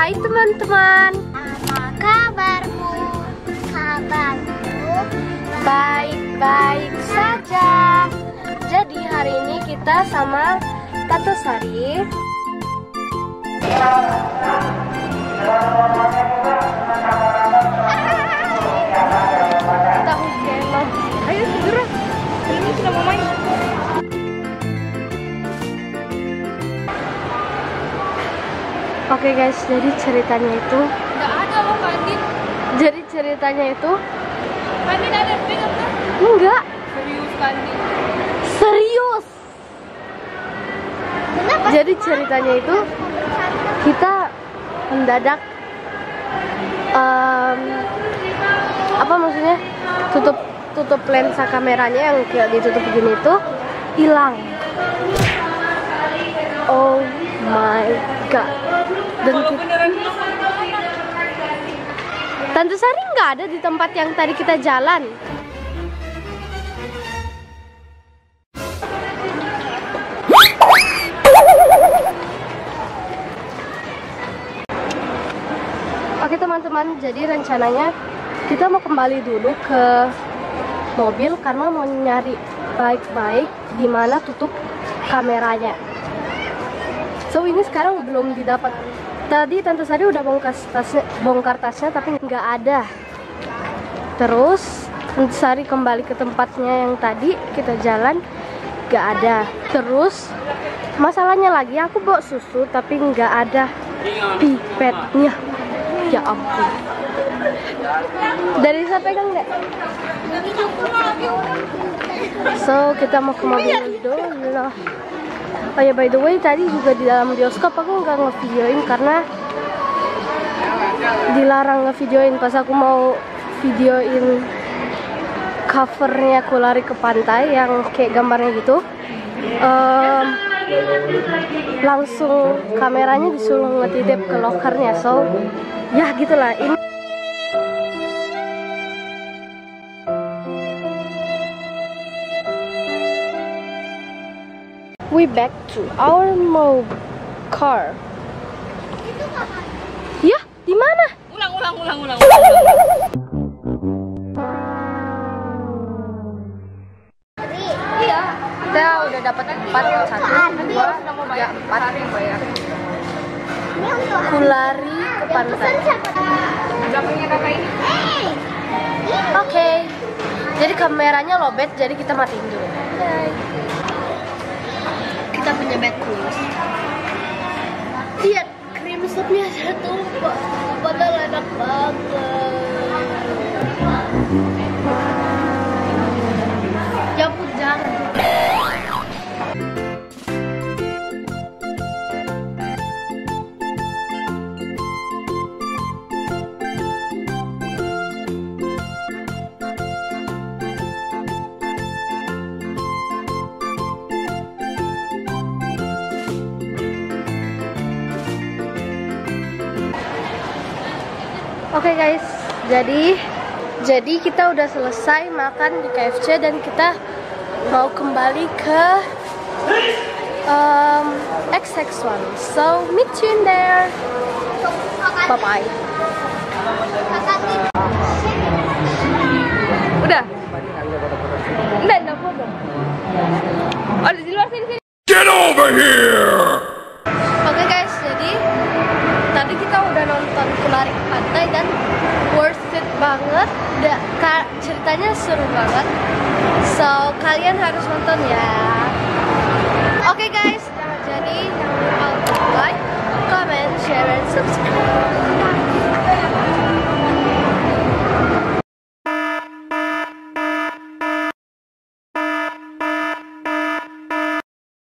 Hai teman-teman. Apa kabarmu? Kabarmu Baik-baik saja. Jadi hari ini kita sama Tante Sari Oke guys, jadi ceritanya itu Nggak ada loh Fadin. Jadi ceritanya itu Fadin ada pegang kan? Enggak, Serius serius Kenapa? Jadi ceritanya itu kita mendadak em, apa maksudnya tutup tutup lensa kameranya yang kayak ditutup begini itu hilang. Oh my god. Dan Kalau beneran Tante Sari nggak ada di tempat yang tadi kita jalan. Oke teman-teman, jadi rencananya kita mau kembali dulu ke mobil karena mau nyari baik-baik di mana tutup kameranya. So ini sekarang belum didapat. Tadi Tante Sari udah bongkar tasnya, bongkar tasnya tapi nggak ada. Terus Tante Sari kembali ke tempatnya yang tadi kita jalan nggak ada. Terus masalahnya lagi aku bawa susu tapi nggak ada pipetnya. Ya ampun. Dari saya pegang nggak? So kita mau ke mobil dulu. Oh ya by the way tadi juga di dalam bioskop aku nggak ngevideoin karena dilarang ngevideoin. Pas aku mau videoin covernya aku lari ke pantai yang kayak gambarnya gitu em, langsung kameranya disuruh ngetitip ke lokernya. So ya gitulah. Ini we back to our mo car. Ya di mana? Ulang, ulang, ulang, ulang. iya. Kita udah dapat empat satu dua tiga empat. Ini untuk kulari ke pantai. Oke. Jadi kameranya lobet jadi kita matiin dulu. Kita bed cruise lihat krim supnya satu. Padahal enak banget Oke guys, jadi jadi kita udah selesai makan di KFC dan kita mau kembali ke um, XX1. So meet you in there. Bye bye. Udah. Enggak, enggak foto. Oh, di luar sini sini. Get over here! Oke guys, jadi tadi kita Kulari ke Pantai dan worth it banget. Da, ceritanya seru banget. So kalian harus nonton ya.